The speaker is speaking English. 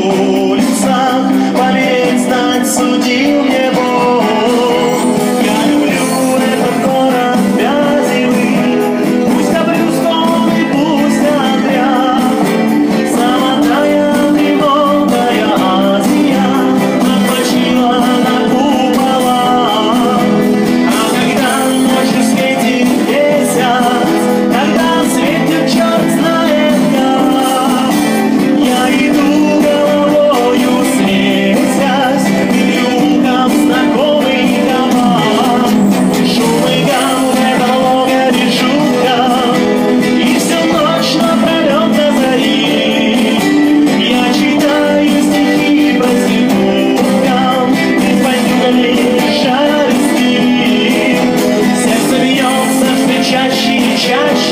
Senhor. shine.